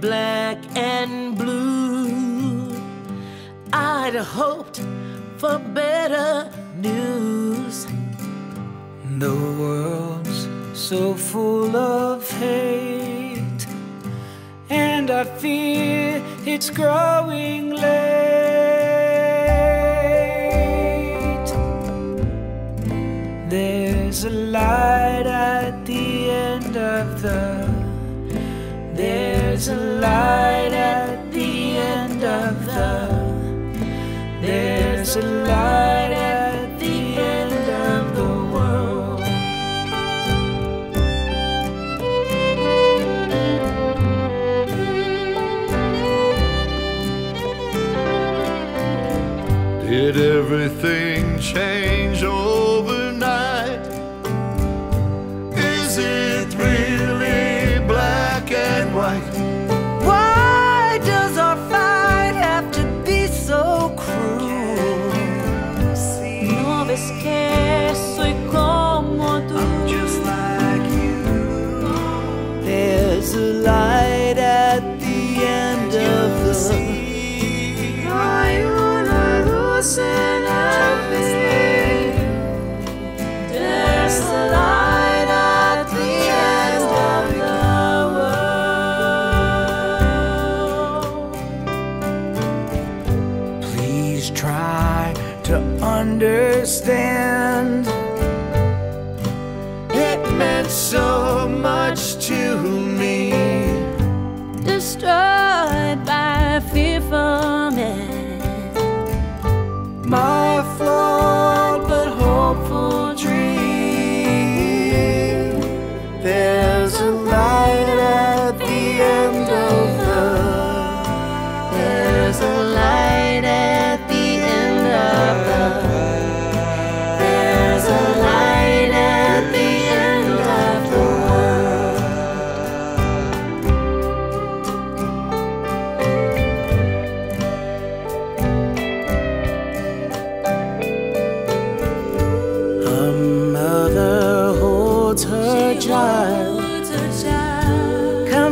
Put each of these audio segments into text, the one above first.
black and blue. I'd hoped for better news. The world's so full of hate, and I fear it's growing late. There's a light at the end of the. Everything change overnight? Is it really black and white? Why does our fight have to be so cruel? No ves que soy como tú. Just like you. There's a light Please try to understand. It meant so much to me. Destroyed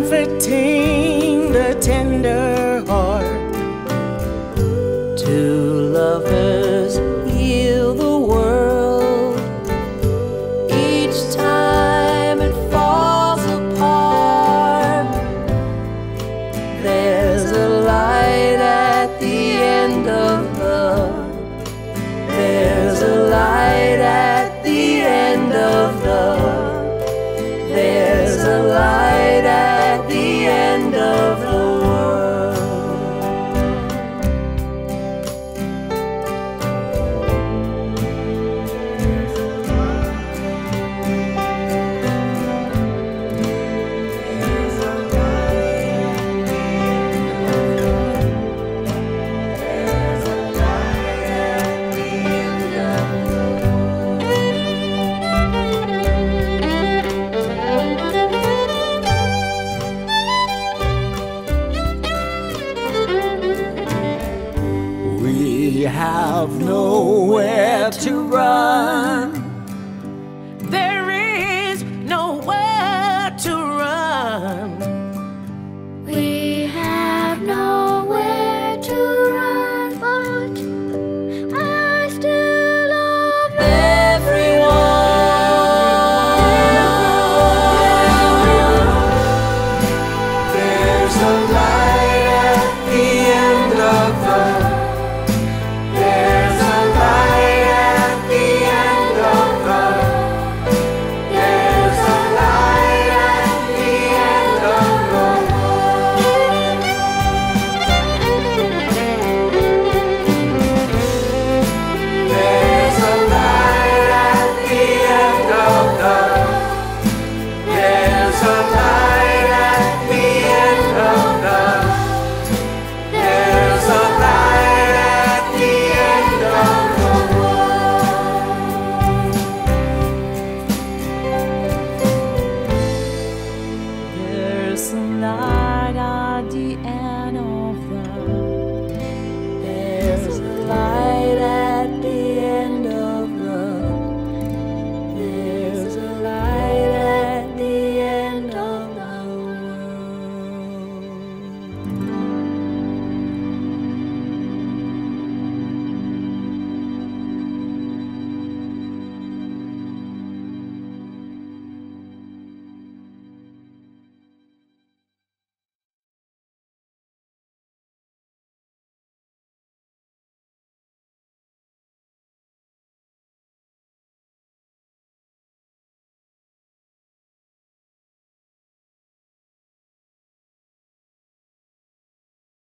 comforting the tender heart. Two lovers heal the world. Each time you have nowhere to run. There